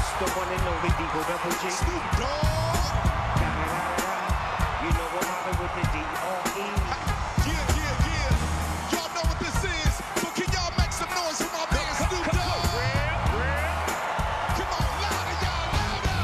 It's the one and only Deagle Double G. Snoop Dogg. Da-da-da-da-da. You know I'm mobbing with the D-R-E. Yeah, yeah, yeah. Y'all know what this is. So can y'all make some noise for my man Snoop Dogg? Come on, louder, y'all, louder.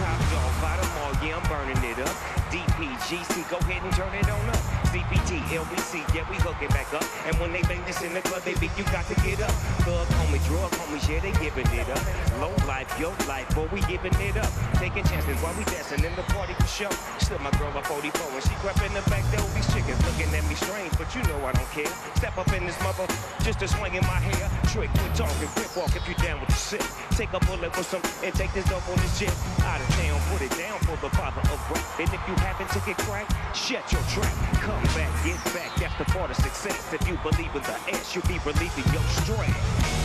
Top dog, bottom all, yeah, I'm burning it up. DPGC, go ahead and turn it on up. CPT, LBC, yeah, we hooking back up. And when they bang this in the club, they beat you got to get up. Thug homie, drug homies, yeah, they giving it up. Low life, yo life, boy, we giving it up. Taking chances while we dancing in the party for show. Slip my girl a 44 and she crept in the back door. These chickens looking at me strange, but you know I don't care. Step up in this mother, just a swing in my hair. Trick, talking, quick walk if you down with the shit. Take a bullet with some and take this dope on this jet. Out of town, put it down for the father of rap. And if you happen to get cracked, shut your trap. Come back, get back, that's the part of success. If you believe in the ass, you'll be relieving your stress.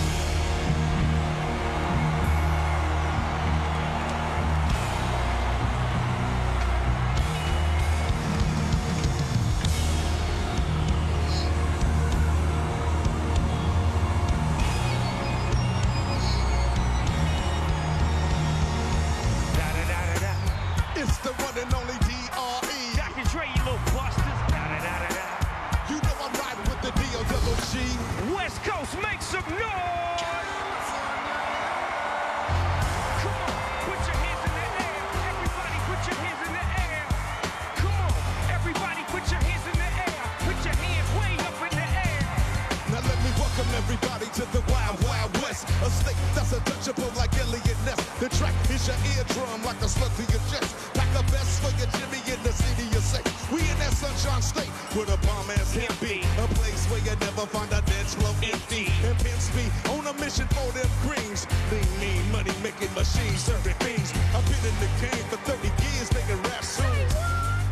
Eardrum like a slug to your chest. Pack a vest for your Jimmy in the city you say. We in that sunshine state where the bomb ass can be. A place where you never find a dance floor empty. And pimps be on a mission for them greens. Lean, mean, money making machines serving fiends. I've been in the game for 30 years making rap songs.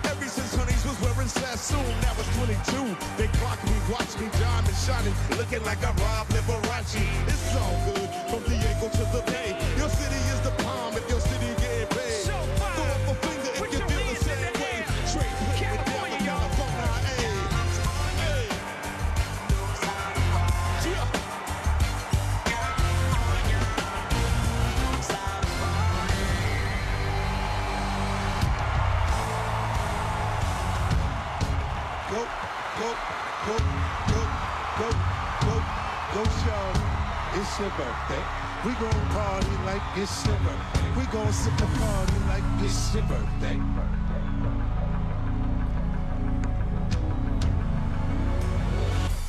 Ever since Honeys was wearing Sassoon, now it's 22. They clock me, watch me, diamond shining, looking like I robbed Liberace. It's all good from Diego to the Bay. Your city is the birthday. We gon' party like it's your birthday. We gon' sip a party like it's your birthday.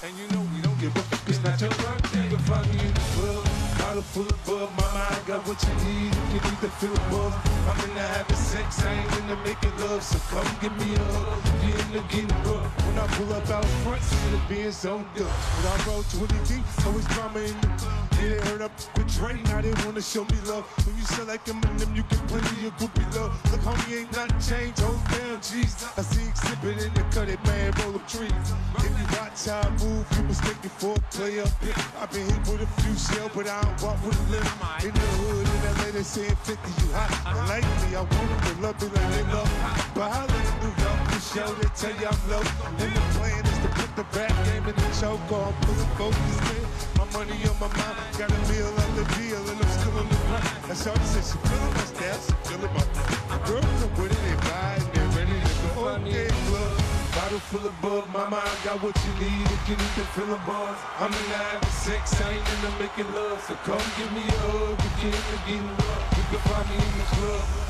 And you know we don't give fuck. It's not your birthday. You can find me in the club. Bottle full of bub. Mama, I got what you need. You need to feel above. I'm in the having sex. I ain't in the making love. So come give me a hug. You in the getting rough. When I pull up out front, see the being so good. When I roll 20 deep, always drama in the club. Yeah, heard up with Dre. Now they wanna show me love. When you sell like Eminem, you get plenty of groupie love. Look, homie, ain't nothing changed. Oh, Hold down, jeez. I see exhibit in the cut it, man. Roll up trees. If you watch how I move, you mistake me for a player. I've been hit with a few shells, but I don't walk with a limp. In the hood, in LA, they saying 50, you hot. And like me, I want them to love me like they love. But I live in New York, the show, they tell you I'm low. And the plan is to put the rap game in the choke. I'm pulling focus, man. Money on my mind, got a meal on the deal, and I'm still on the grind. That's how said she feeling my style, she feeling my girls are with it, they buy it, they're ready to go. Okay, club. Bottle full of bug, mama, I got what you need if you need to fill a buzz. I'm in the having sex, I ain't in the making love. So come give me a hug, if you in the getting love. You can find me in the club.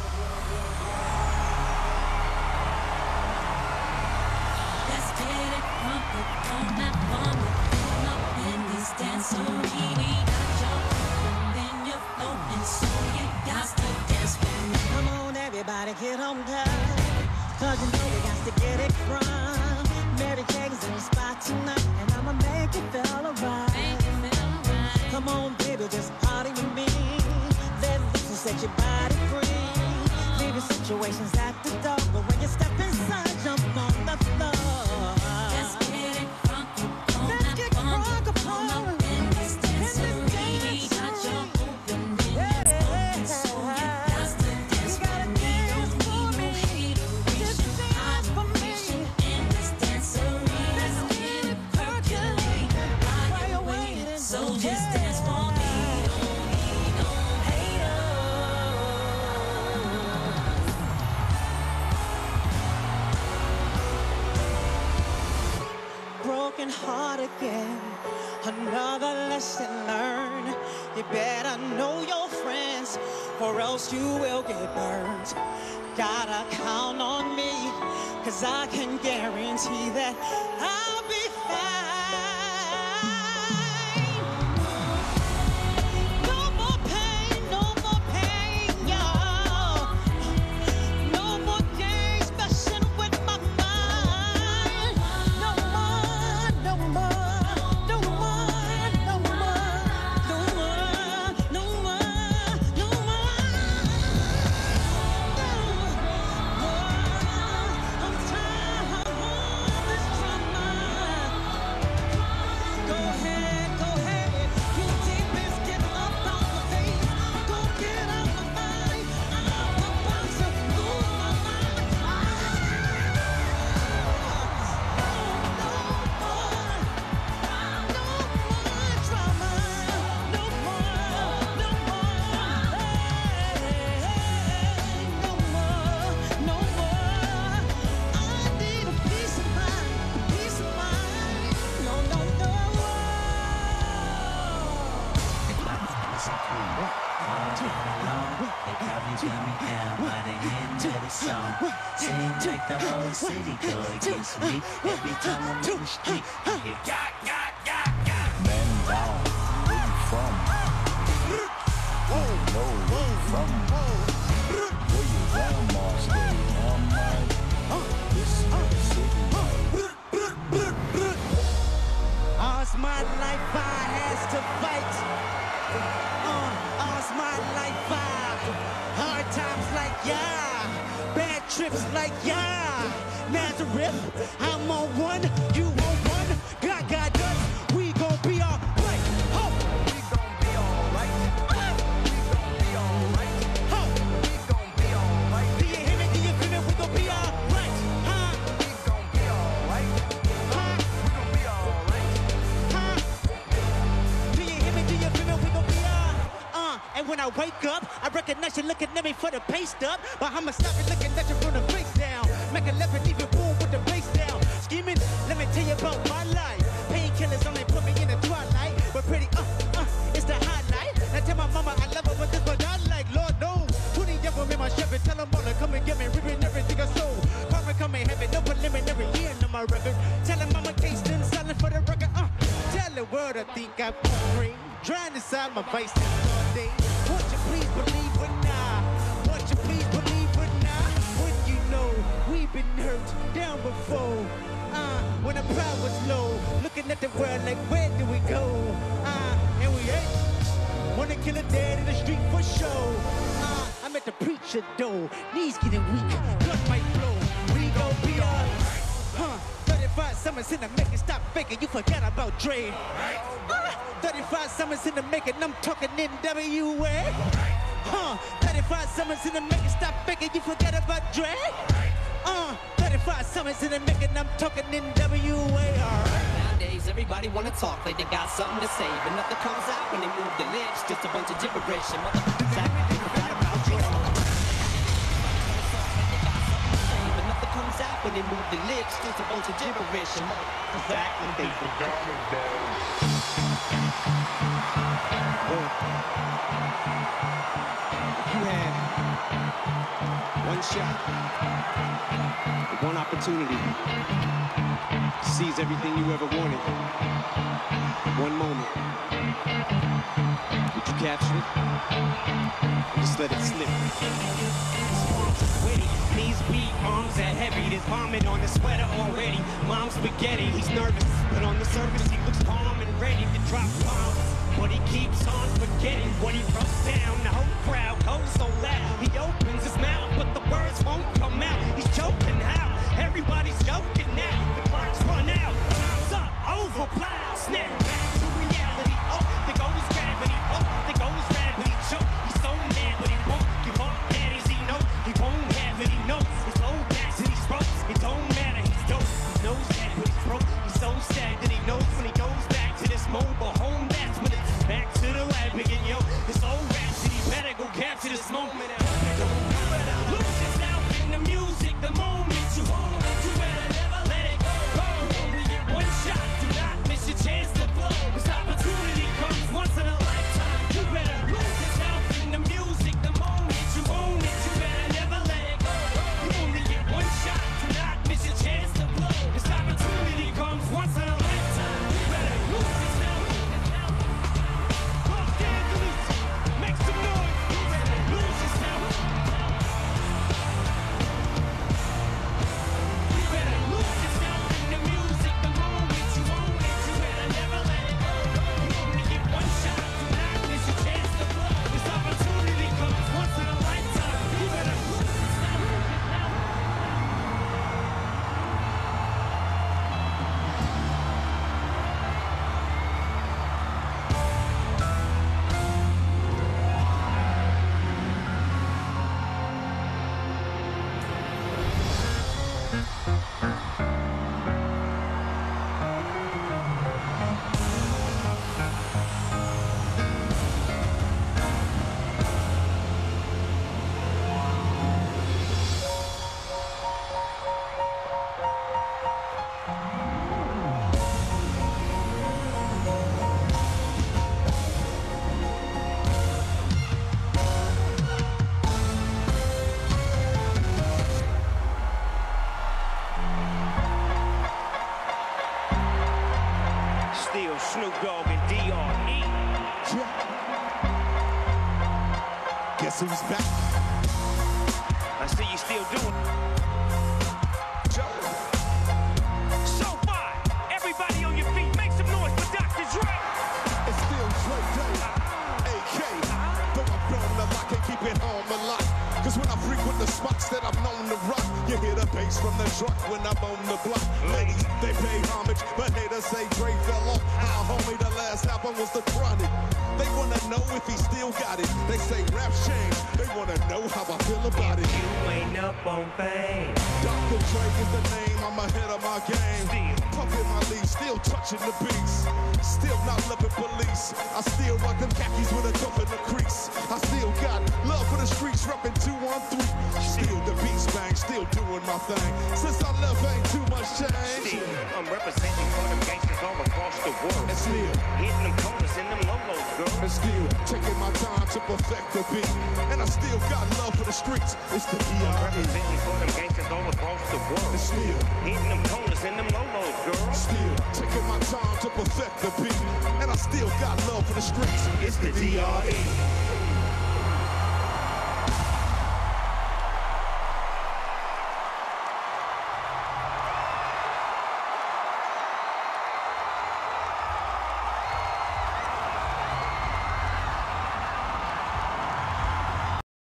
You know we got to get it from. Mary J's in the spot tonight, and I'ma make you feel alright. Make you feel right. Come on, baby, just party with me. Let loose and set your body free. Leave your situations at Just dance for me. Broken heart again, another lesson learned. You better know your friends, or else you will get burned. Gotta count on me, cause I can guarantee that I Seems like the whole city go against me every time I'm in the street. I hear God, God, God. Man down, where you from? Whoa, where you from? Where your grandma stay? I'm like, this is the city. All's my life I has to fight. Nazareth, I'm on one, you on one. God got us, we gon' be alright. Ho! We gon' be alright. We gon' be alright. Ho! We gon' be alright. Do you hear me? Do you feel me? We gon' be alright. Huh? We gon' be alright. Huh? We gon' be alright. Huh? Do you hear me? Do you feel me? We gon' be alright. Uh, and when I wake up, I recognize you looking at me for the pay stub. But I'ma stop you looking at you from the face down. Make a left and leave you boom with the bass down. Scheming, let me tell you about my life. Painkillers only put me in the twilight. But pretty, uh, uh, it's the highlight. Now tell my mama I love her, but this what I like. Lord knows. 20 years with me, my Chevy. Tell them all to come and get me, ripping everything I sold. Karma come in heavy, no preliminary end on my record. Tell them I'm a selling for the record. Uh, tell the world I think I'm free. Drown inside my vice all day. Been hurt down before. Uh, when the pride was low, looking at the world like where do we go? Uh, and we ain't. Wanna kill a dead in the street for show. Uh, I'm at the preacher though, knees getting weak, gun might blow. We gon' be alright. Huh? 35 summers in the making, stop faking, you forgot about Dre. Uh, 35 summers in the making, I'm talking NWA. Huh? 35 summers in the making, stop faking, you forgot about Dre. Uh, 35 summers in the making, I'm talking NWA. Alright. Nowadays, everybody wanna talk like they got something to say, but nothing comes out when they move their lips. Just a bunch of gibberish and motherfuckers act like they forgot about you. Comes out when they move their lips. Just a bunch of gibberish and motherfuckers they forgot about You had one shot, one opportunity seize everything you ever wanted. One moment. Would you capture it? Just let it slip? Witty, knees weak, arms are heavy. There's vomit on the sweater already. Mom's spaghetti, he's nervous, but on the surface he looks calm ready to drop bombs. But he keeps on forgetting what he wrote down. The whole crowd goes so loud. He opens his mouth, but the words won't come out. He's choking out. Everybody's joking who's back? I see you still doing. Joe. So far, everybody on your feet, make some noise for Dr. Dre. It's still Dre Day, AK. Though I'm grown up, I can keep it home a lot. Cause when I frequent the spots that I'm known to rock, you hear the bass from the truck when I'm on the block. Ladies, they pay homage, but haters say Dre fell off. Our homie, the last album was the chronic. They wanna know if he still got it. They say rap changed. They wanna know how I feel about it. You ain't up on fame. Dr. Dre is the name, I'm ahead of my game. Pumping my leaf, still touching the beats. Still not loving police. I still rock them khakis with a cup in the crease. I still got love for the streets, reppin' 213. Still the beats bang, still doing my thing. Since I left, ain't too much change. I'm representing for them gangsters all across the world. And still, Hitting them corners and them lolos, girl. and still taking my time to perfect the beat. And I still got love for the streets. It's the I'm D.R.E. representing for them gangsters all across the And world. still, Hitting them corners and them lolos, girl. still taking my time to perfect the beat. And I still got love for the streets. It's the D.R.E.